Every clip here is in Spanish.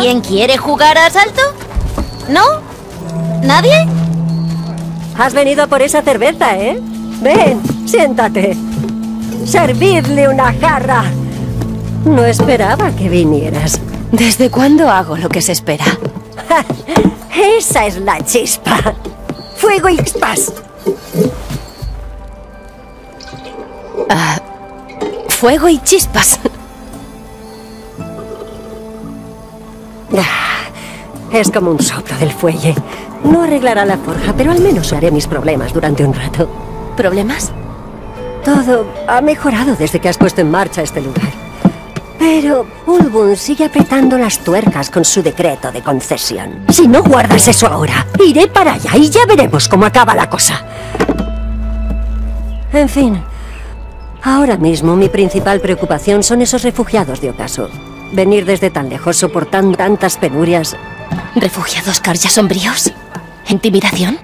¿Alguien quiere jugar a asalto? ¿No? ¿Nadie? Has venido por esa cerveza, ¿eh? Ven, siéntate. Servidle una jarra. No esperaba que vinieras. ¿Desde cuándo hago lo que se espera? Esa es la chispa. Fuego y chispas. Fuego y chispas. Es como un soplo del fuelle. No arreglará la forja, pero al menos haré mis problemas durante un rato. ¿Problemas? Todo ha mejorado desde que has puesto en marcha este lugar. Pero Ulbun sigue apretando las tuercas con su decreto de concesión. Si no guardas eso ahora, iré para allá y ya veremos cómo acaba la cosa. En fin, ahora mismo mi principal preocupación son esos refugiados de ocaso. Venir desde tan lejos soportando tantas penurias. ¿Refugiados carya sombríos? ¿Intimidación?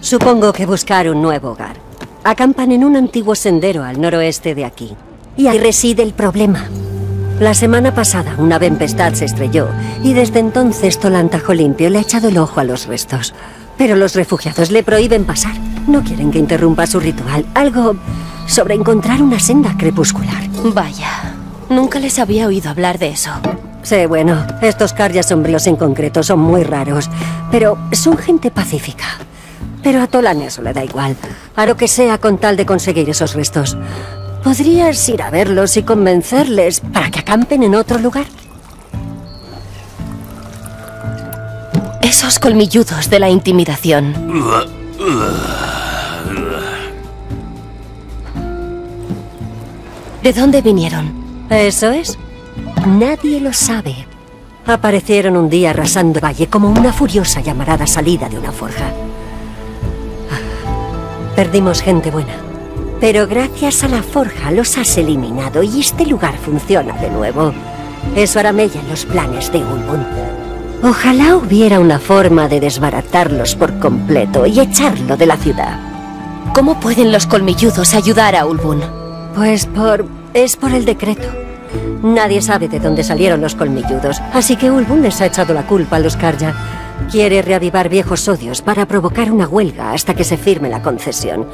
Supongo que buscar un nuevo hogar. Acampan en un antiguo sendero al noroeste de aquí. Y ahí reside el problema. La semana pasada una tempestad se estrelló y desde entonces Tolantajo Limpio le ha echado el ojo a los restos. Pero los refugiados le prohíben pasar. No quieren que interrumpa su ritual. Algo sobre encontrar una senda crepuscular. Vaya, nunca les había oído hablar de eso. Sí, bueno, estos carrias sombríos en concreto son muy raros, pero son gente pacífica. Pero a Tolan eso le da igual. A lo que sea con tal de conseguir esos restos. ¿Podrías ir a verlos y convencerles para que acampen en otro lugar? Esos colmilludos de la intimidación. ¿De dónde vinieron? Eso es. Nadie lo sabe. Aparecieron un día arrasando el valle como una furiosa llamarada salida de una forja. Perdimos gente buena. Pero gracias a la forja los has eliminado y este lugar funciona de nuevo. Eso hará mella en los planes de Ulbun. Ojalá hubiera una forma de desbaratarlos por completo y echarlo de la ciudad. ¿Cómo pueden los colmilludos ayudar a Ulbun? Pues por... es por el decreto. Nadie sabe de dónde salieron los colmilludos, así que Ulbun les ha echado la culpa a los Karja. Quiere reavivar viejos odios para provocar una huelga hasta que se firme la concesión.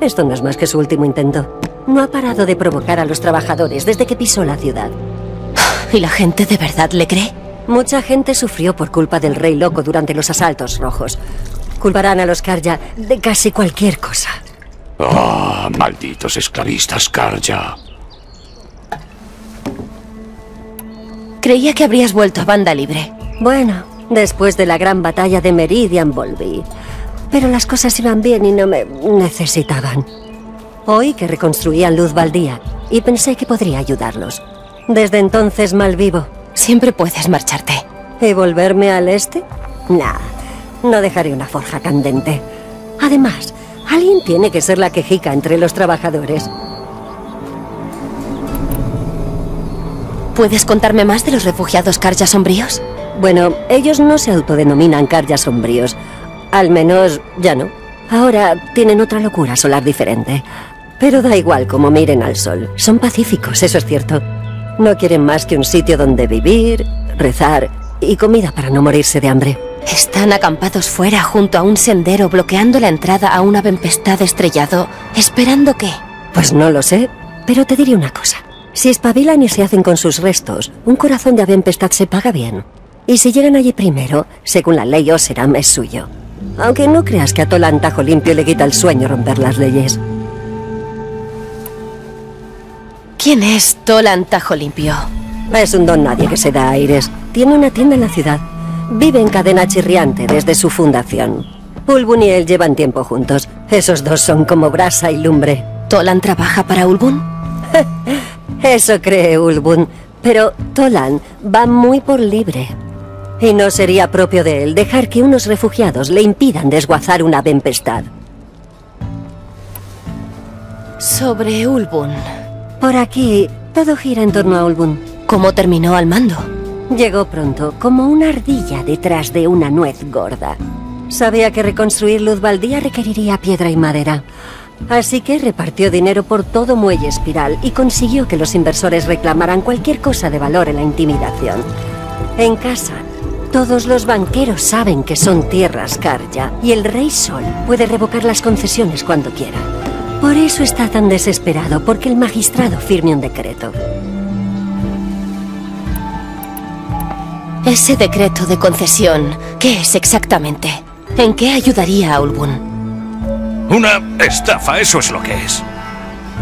Esto no es más que su último intento. No ha parado de provocar a los trabajadores desde que pisó la ciudad. ¿Y la gente de verdad le cree? Mucha gente sufrió por culpa del rey loco durante los asaltos rojos. Culparán a los Karja de casi cualquier cosa. Ah, malditos esclavistas Karja. Creía que habrías vuelto a banda libre. Bueno, después de la gran batalla de Meridian volví. Pero las cosas iban bien y no me necesitaban. Oí que reconstruían Luz Baldía y pensé que podría ayudarlos. Desde entonces malvivo. Siempre puedes marcharte. ¿Y volverme al este? Nah, no dejaré una forja candente. Además, alguien tiene que ser la quejica entre los trabajadores. ¿Puedes contarme más de los refugiados carya sombríos? Bueno, ellos no se autodenominan carjas sombríos. Al menos ya no. Ahora tienen otra locura solar diferente. Pero da igual cómo miren al sol. Son pacíficos, eso es cierto. No quieren más que un sitio donde vivir, rezar y comida para no morirse de hambre. Están acampados fuera junto a un sendero bloqueando la entrada a una tempestad estrellado. ¿Esperando qué? Pues no lo sé, pero te diré una cosa. Si espabilan y se hacen con sus restos, un corazón de Avempestad se paga bien. Y si llegan allí primero, según la ley Oseram es suyo. Aunque no creas que a Tolan Tajo Limpio le quita el sueño romper las leyes. ¿Quién es Tolan Tajo Limpio? Es un don nadie que se da aires. Tiene una tienda en la ciudad. Vive en cadena chirriante desde su fundación. Ulbun y él llevan tiempo juntos. Esos dos son como brasa y lumbre. ¿Tolan trabaja para Ulbun? Eso cree Ulbun. Pero Tolan va muy por libre. Y no sería propio de él dejar que unos refugiados le impidan desguazar una tempestad. Sobre Ulbun. Por aquí, todo gira en torno a Ulbun. ¿Cómo terminó al mando? Llegó pronto, como una ardilla detrás de una nuez gorda. Sabía que reconstruir Luz Baldía requeriría piedra y madera. Así que repartió dinero por todo Muelle Espiral y consiguió que los inversores reclamaran cualquier cosa de valor en la intimidación. En casa, todos los banqueros saben que son tierras Karja y el Rey Sol puede revocar las concesiones cuando quiera. Por eso está tan desesperado, porque el magistrado firme un decreto. Ese decreto de concesión, ¿qué es exactamente? ¿En qué ayudaría a Ulbun? Una estafa, eso es lo que es.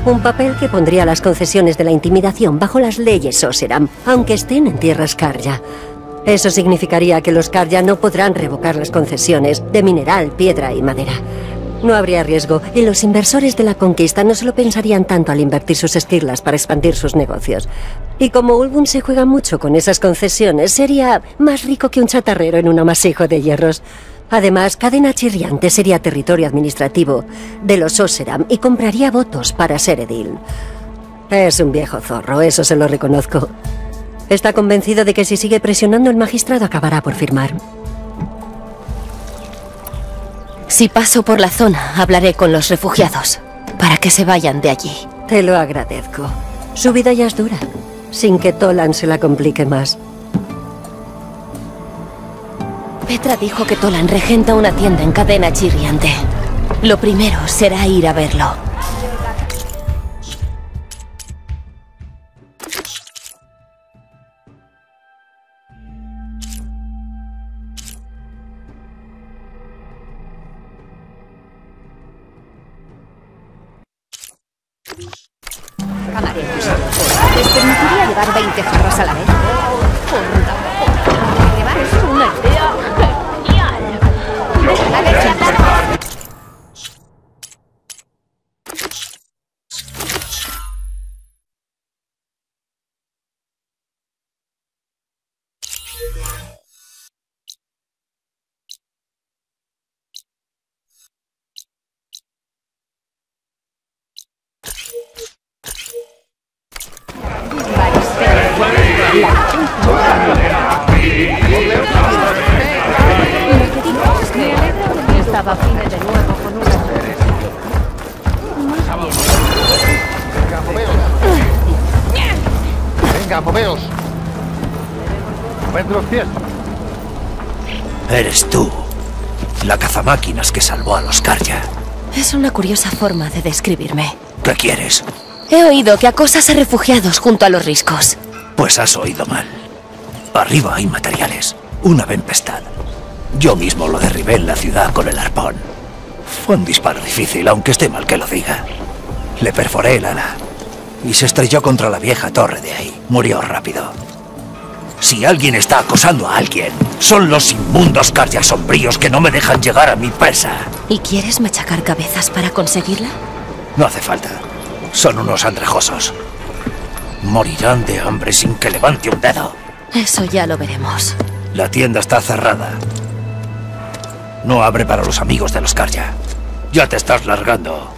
Un papel que pondría las concesiones de la intimidación bajo las leyes Oseram, aunque estén en tierras Karja. Eso significaría que los Karja no podrán revocar las concesiones de mineral, piedra y madera. No habría riesgo y los inversores de la conquista no se lo pensarían tanto al invertir sus esquirlas para expandir sus negocios. Y como Ulbun se juega mucho con esas concesiones, sería más rico que un chatarrero en un amasijo de hierros. Además, Cadena Chirriante sería territorio administrativo de los Oseram y compraría votos para ser edil. Es un viejo zorro, eso se lo reconozco. Está convencido de que si sigue presionando el magistrado acabará por firmar. Si paso por la zona, hablaré con los refugiados, para que se vayan de allí. Te lo agradezco. Su vida ya es dura, sin que Tolan se la complique más. Petra dijo que Tolan regenta una tienda en cadena chirriante. Lo primero será ir a verlo. ¿Les permitiría llevar 20 jarras a la vez? Curiosa forma de describirme. ¿Qué quieres? He oído que acosas a refugiados junto a los riscos. Pues has oído mal. Arriba hay materiales. Una tempestad. Yo mismo lo derribé en la ciudad con el arpón. Fue un disparo difícil, aunque esté mal que lo diga. Le perforé el ala y se estrelló contra la vieja torre de ahí. Murió rápido. Si alguien está acosando a alguien, son los inmundos cardias sombríos que no me dejan llegar a mi presa. ¿Y quieres machacar cabezas para conseguirla? No hace falta. Son unos andrajosos. Morirán de hambre sin que levante un dedo. Eso ya lo veremos. La tienda está cerrada. No abre para los amigos de los Karja. Ya te estás largando.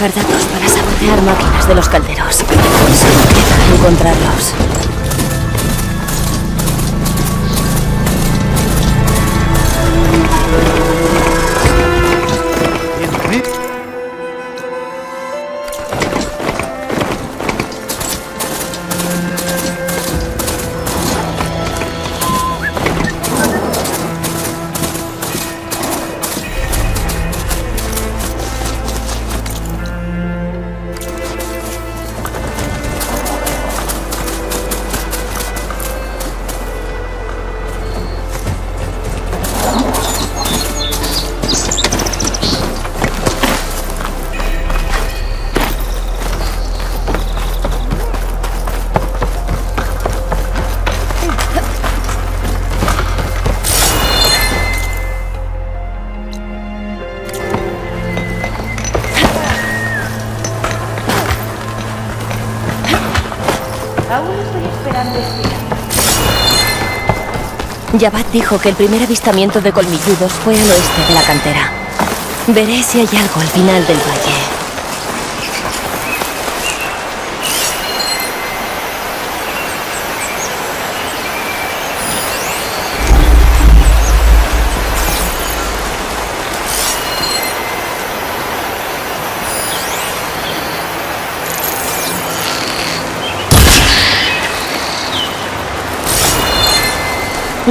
Sacar datos para sabotear máquinas de los calderos. Solo queda encontrarlos. Yabat dijo que el primer avistamiento de colmilludos fue al oeste de la cantera. Veré si hay algo al final del valle.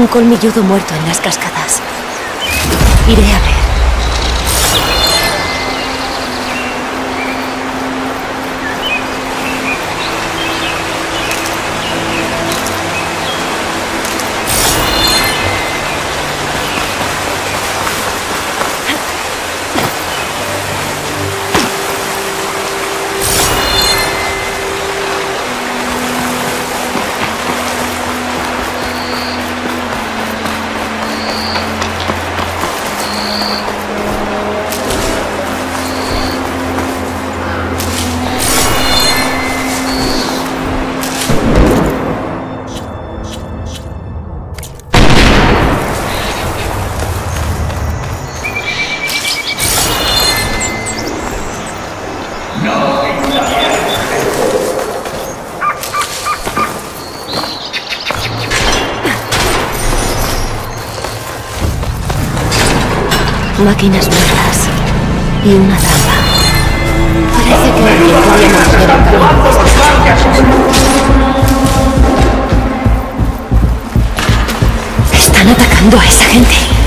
Colmilludo muerto en las cascadas. Iré a ver. Máquinas muertas. Y una trampa. Parece que alguien podía mantener. Están atacando a esa gente.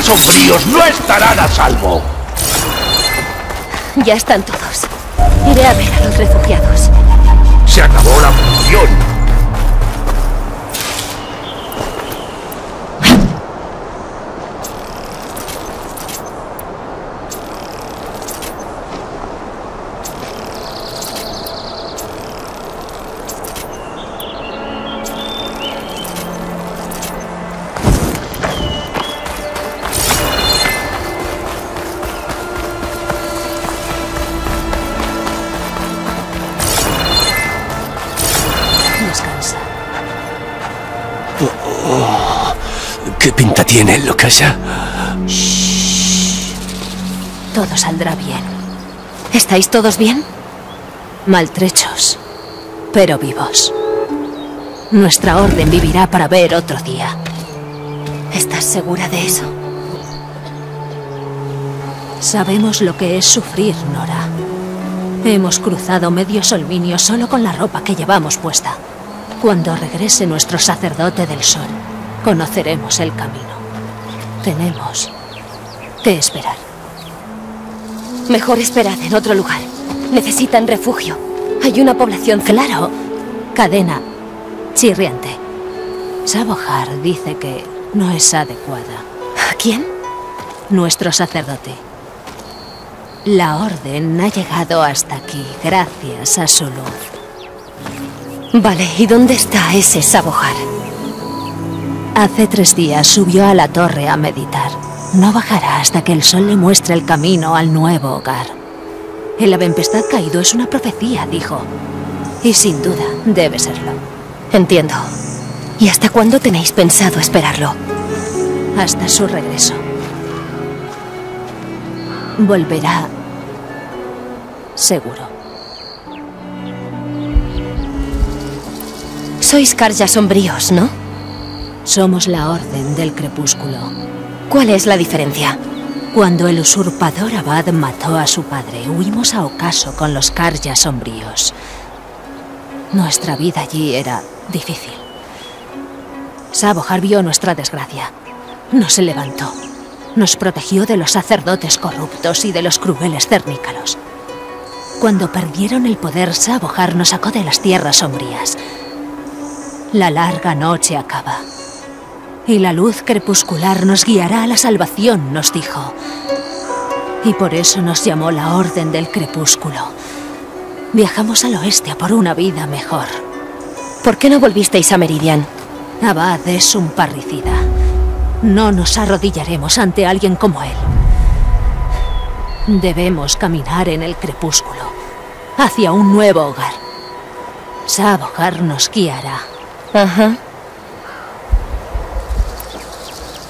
Cargas sombríos no estarán a salvo. Ya están todos. Iré a ver a los refugiados. Se acabó la munición. Lokasha? Todo saldrá bien. ¿Estáis todos bien? Maltrechos, pero vivos. Nuestra orden vivirá para ver otro día. ¿Estás segura de eso? Sabemos lo que es sufrir, Nora. Hemos cruzado medio solminio solo con la ropa que llevamos puesta. Cuando regrese nuestro sacerdote del sol, conoceremos el camino. Tenemos que esperar. Mejor esperad en otro lugar. Necesitan refugio. Hay una población Claro, cadena chirriante. Sabohar dice que no es adecuada. ¿A quién? Nuestro sacerdote. La orden ha llegado hasta aquí gracias a su luz. Vale, ¿y dónde está ese Sabohar? Hace tres días subió a la torre a meditar. No bajará hasta que el sol le muestre el camino al nuevo hogar. El avempestad caído es una profecía, dijo. Y sin duda debe serlo. Entiendo. ¿Y hasta cuándo tenéis pensado esperarlo? Hasta su regreso. Volverá. Seguro. Sois Karja sombríos, ¿no? Somos la Orden del Crepúsculo. ¿Cuál es la diferencia? Cuando el usurpador Abad mató a su padre, huimos a ocaso con los Karja sombríos. Nuestra vida allí era difícil. Sabohar vio nuestra desgracia. No se levantó. Nos protegió de los sacerdotes corruptos y de los crueles cernícalos. Cuando perdieron el poder, Sabohar nos sacó de las tierras sombrías. La larga noche acaba. Y la luz crepuscular nos guiará a la salvación, nos dijo. Y por eso nos llamó la Orden del Crepúsculo. Viajamos al oeste a por una vida mejor. ¿Por qué no volvisteis a Meridian? Abad es un parricida. No nos arrodillaremos ante alguien como él. Debemos caminar en el crepúsculo, hacia un nuevo hogar. Sabohar nos guiará. Ajá.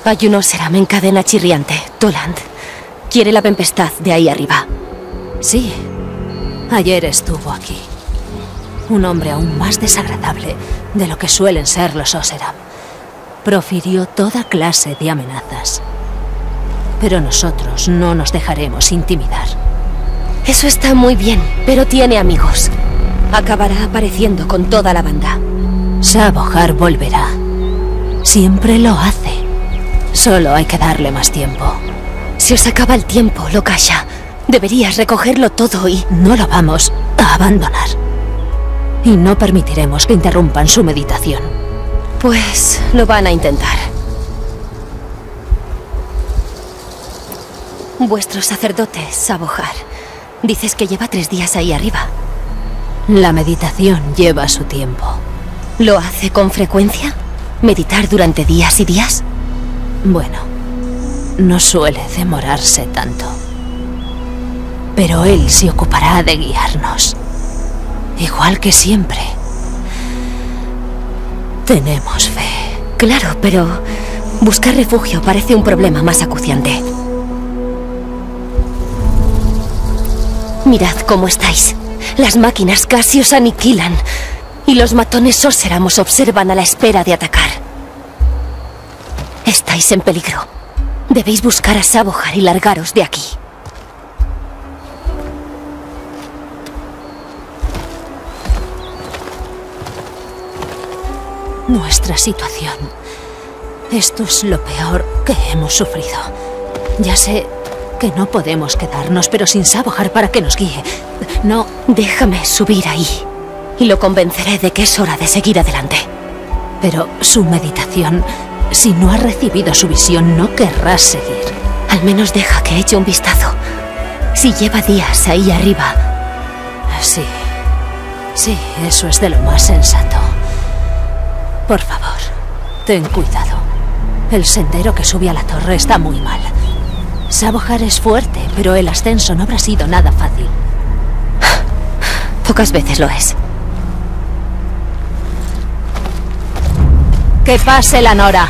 Hay un Oseram en cadena chirriante, Toland. Quiere la tempestad de ahí arriba. Sí, ayer estuvo aquí. Un hombre aún más desagradable de lo que suelen ser los Oseram. Profirió toda clase de amenazas. Pero nosotros no nos dejaremos intimidar. Eso está muy bien, pero tiene amigos. Acabará apareciendo con toda la banda. Sabohar volverá. Siempre lo hace. Solo hay que darle más tiempo. Se os acaba el tiempo, Lokasha. Deberías recogerlo todo y... No lo vamos a abandonar. Y no permitiremos que interrumpan su meditación. Pues lo van a intentar. Vuestro sacerdote, Sabohar, dices que lleva tres días ahí arriba. La meditación lleva su tiempo. ¿Lo hace con frecuencia? ¿Meditar durante días y días? Bueno, no suele demorarse tanto. Pero él se ocupará de guiarnos. Igual que siempre. Tenemos fe. Claro, pero buscar refugio parece un problema más acuciante. Mirad cómo estáis. Las máquinas casi os aniquilan. Y los matones Oseram os observan a la espera de atacar. Estáis en peligro. Debéis buscar a Sabohar y largaros de aquí. Nuestra situación Esto es lo peor que hemos sufrido. Ya sé que no podemos quedarnos, pero sin Sabohar para que nos guíe. No, déjame subir ahí. Y lo convenceré de que es hora de seguir adelante. Pero su meditación, si no ha recibido su visión, no querrá seguir. Al menos deja que eche un vistazo. Si lleva días ahí arriba. Sí. Sí, eso es de lo más sensato. Por favor, ten cuidado. El sendero que sube a la torre está muy mal. Sabohar es fuerte, pero el ascenso no habrá sido nada fácil. Pocas veces lo es. Que pase la Nora.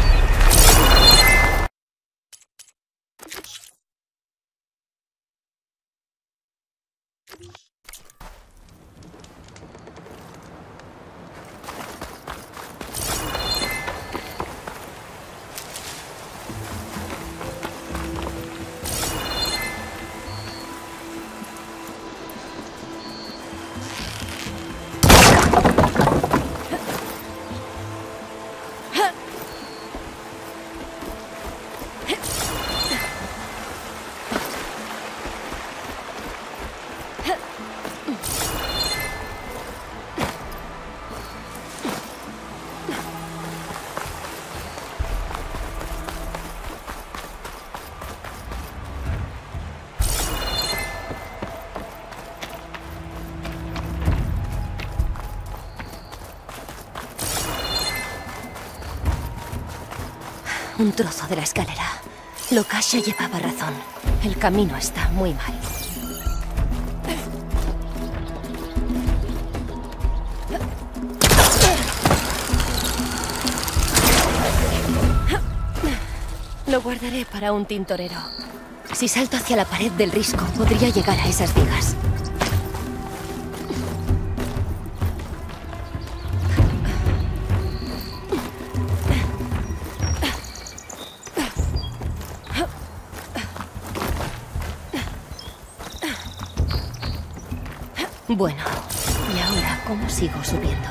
Un trozo de la escalera. Lokasha llevaba razón. El camino está muy mal. Lo guardaré para un tintorero. Si salto hacia la pared del risco, podría llegar a esas vigas. Bueno, ¿y ahora cómo sigo subiendo?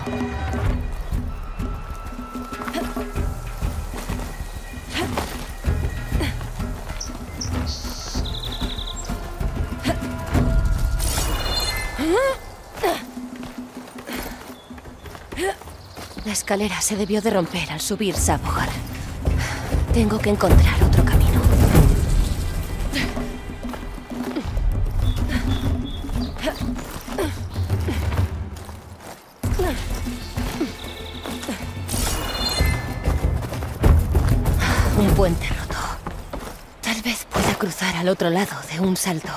La escalera se debió de romper al subir Sabohar. Tengo que encontrar otro camino. Al otro lado de un salto.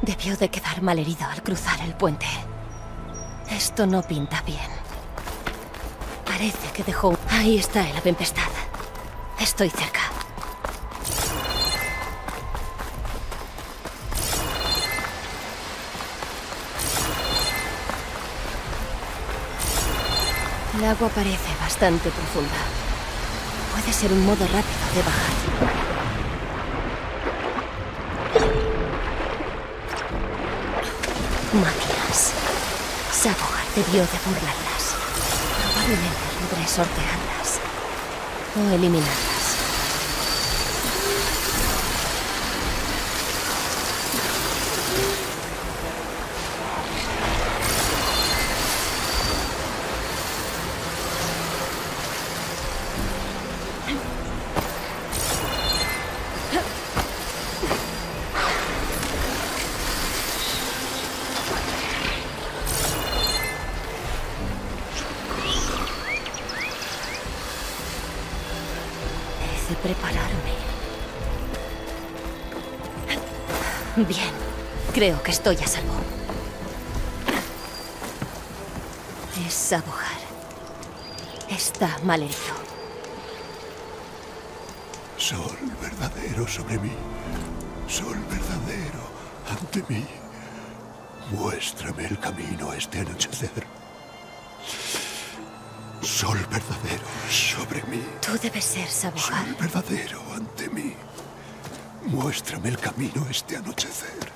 Debió de quedar malherido al cruzar el puente. Esto no pinta bien. Parece que dejó... Ahí está el tempestad. Estoy cerca. Agua parece bastante profunda. Puede ser un modo rápido de bajar. Máquinas. Sabohar debió de burlarlas. Probablemente podré sortearlas. O eliminarlas. Creo que estoy a salvo. Es Sabohar. Está malherido. Sol verdadero sobre mí. Sol verdadero ante mí. Muéstrame el camino este anochecer. Sol verdadero sobre mí. Tú debes ser Sabohar. Sol verdadero ante mí. Muéstrame el camino este anochecer.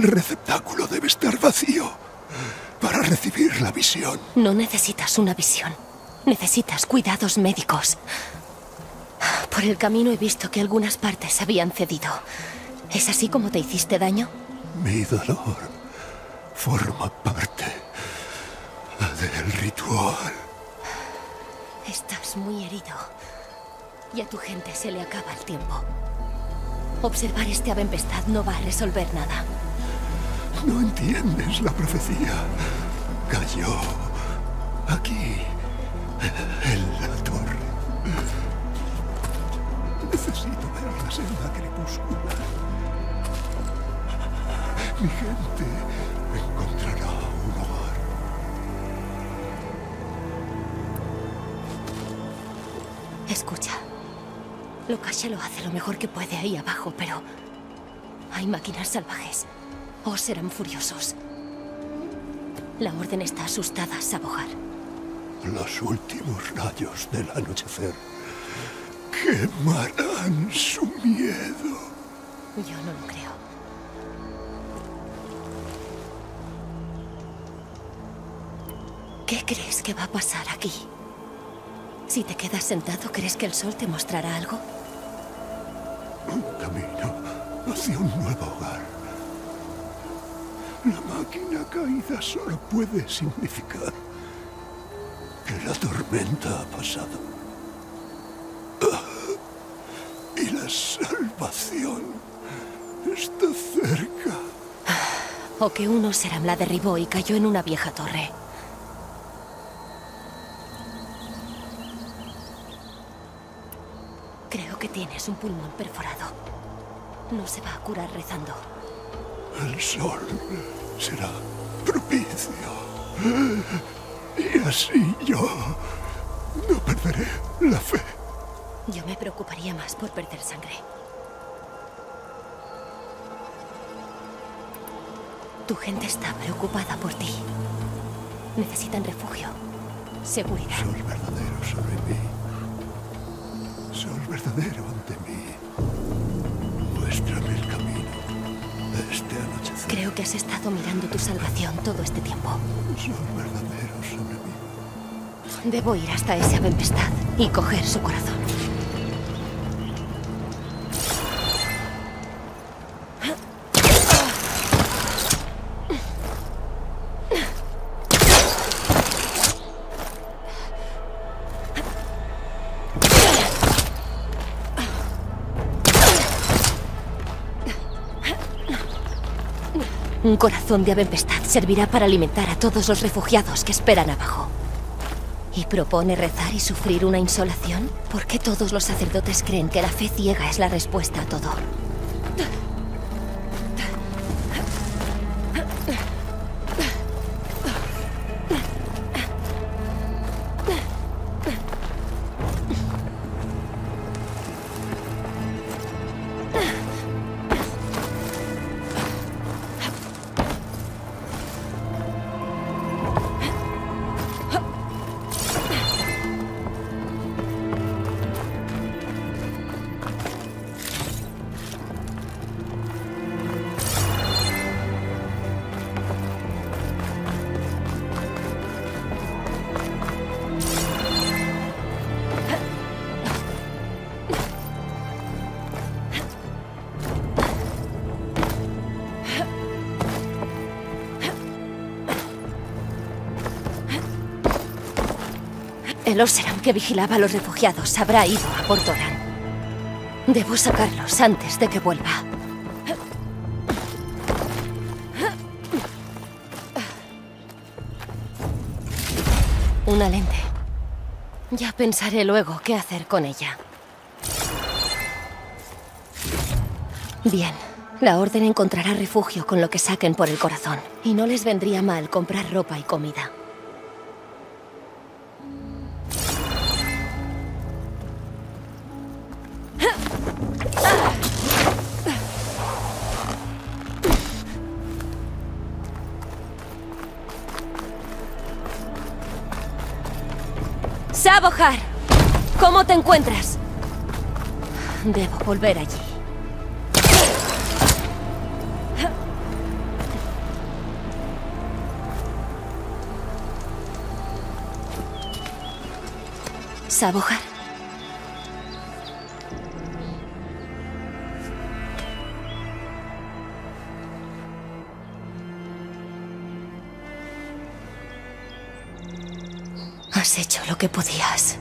El receptáculo debe estar vacío para recibir la visión. No necesitas una visión. Necesitas cuidados médicos. Por el camino he visto que algunas partes habían cedido. ¿Es así como te hiciste daño? Mi dolor forma parte del ritual. Estás muy herido. Y a tu gente se le acaba el tiempo. Observar este Avempestad no va a resolver nada. No entiendes la profecía. Cayó aquí, en la torre. Necesito ver la senda crepuscular. Mi gente encontrará un hogar. Escucha. Lukasha lo hace lo mejor que puede ahí abajo, pero... Hay máquinas salvajes. O serán furiosos. La Orden está asustada, Sabojar. Los últimos rayos del anochecer quemarán su miedo. Yo no lo creo. ¿Qué crees que va a pasar aquí? Si te quedas sentado, ¿crees que el sol te mostrará algo? Un camino hacia un nuevo hogar. La máquina caída solo puede significar que la tormenta ha pasado. Y la salvación está cerca. O que uno Seram la derribó y cayó en una vieja torre. Creo que tienes un pulmón perforado. No se va a curar rezando. El sol será propicio. Y así yo no perderé la fe. Yo me preocuparía más por perder sangre. Tu gente está preocupada por ti. Necesitan refugio, seguridad. Sol verdadero sobre mí. Sol verdadero ante mí. Muéstrame Que has estado mirando tu salvación todo este tiempo. Sol verdadero sobre. Debo ir hasta ese Avempestad y coger su corazón. Un corazón de Avempestad servirá para alimentar a todos los refugiados que esperan abajo. ¿Y propone rezar y sufrir una insolación? ¿Por qué todos los sacerdotes creen que la fe ciega es la respuesta a todo? El Oseram que vigilaba a los refugiados habrá ido a Portoran. Debo sacarlos antes de que vuelva. Una lente. Ya pensaré luego qué hacer con ella. Bien. La Orden encontrará refugio con lo que saquen por el corazón. Y no les vendría mal comprar ropa y comida. ¿Cómo te encuentras? Debo volver allí. Sabohar. Has hecho lo que podías.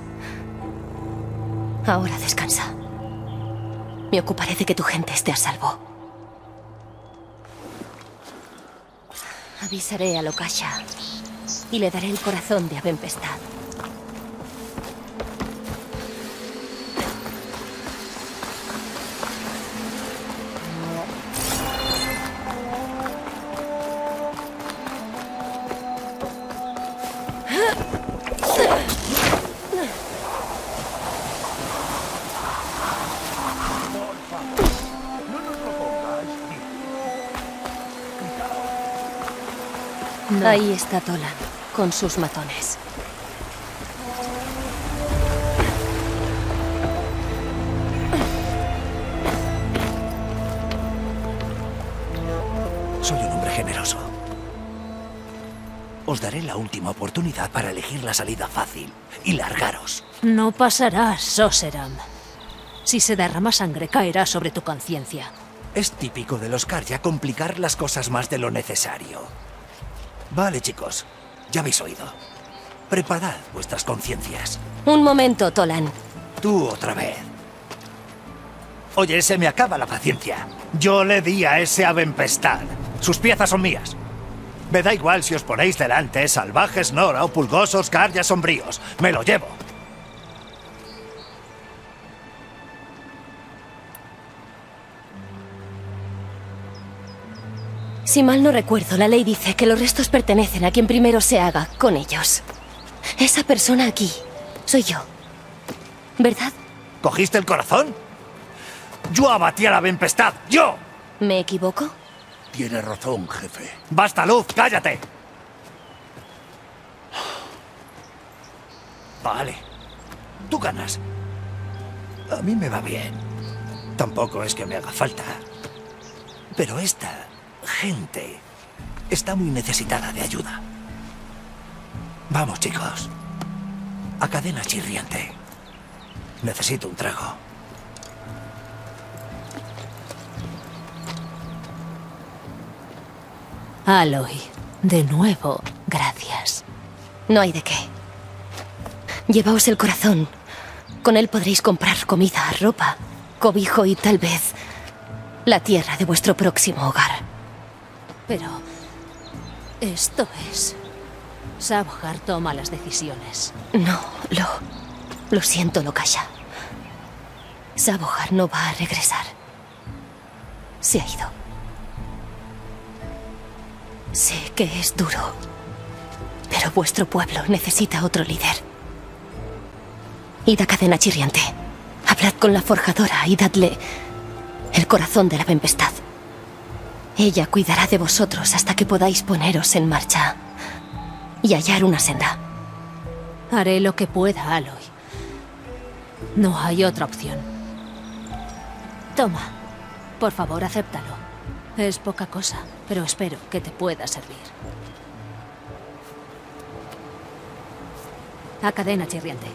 Ahora descansa. Me ocuparé de que tu gente esté a salvo. Avisaré a Lokasha y le daré el corazón de Abenpestad. Ahí está Tolan, con sus matones. Soy un hombre generoso. Os daré la última oportunidad para elegir la salida fácil y largaros. No pasará, Soseram. Si se derrama sangre, caerá sobre tu conciencia. Es típico de los Karja complicar las cosas más de lo necesario. Vale, chicos. Ya habéis oído. Preparad vuestras conciencias. Un momento, Tolan. Tú otra vez. Oye, se me acaba la paciencia. Yo le di a ese Avenpestad. Sus piezas son mías. Me da igual si os ponéis delante, salvajes Nora o pulgosos Karja sombríos. Me lo llevo. Si mal no recuerdo, la ley dice que los restos pertenecen a quien primero se haga con ellos. Esa persona aquí soy yo. ¿Verdad? ¿Cogiste el corazón? Yo abatí a la Tempestad. ¡Yo! ¿Me equivoco? Tiene razón, jefe. ¡Basta, Luz! ¡Cállate! Vale. Tú ganas. A mí me va bien. Tampoco es que me haga falta. Pero esta gente está muy necesitada de ayuda. Vamos, chicos. A cadena chirriante. Necesito un trago. Aloy, de nuevo, gracias. No hay de qué. Llevaos el corazón. Con él podréis comprar comida, ropa, cobijo y tal vez la tierra de vuestro próximo hogar. Pero esto es... Sabhar toma las decisiones. No, lo... Lo siento, Lokasha. Sabohar no va a regresar. Se ha ido. Sé que es duro, pero vuestro pueblo necesita otro líder. Id a cadena chirriante. Hablad con la forjadora y dadle el corazón de la tempestad. Ella cuidará de vosotros hasta que podáis poneros en marcha y hallar una senda. Haré lo que pueda, Aloy. No hay otra opción. Toma. Por favor, acéptalo. Es poca cosa, pero espero que te pueda servir. A cadena chirriante.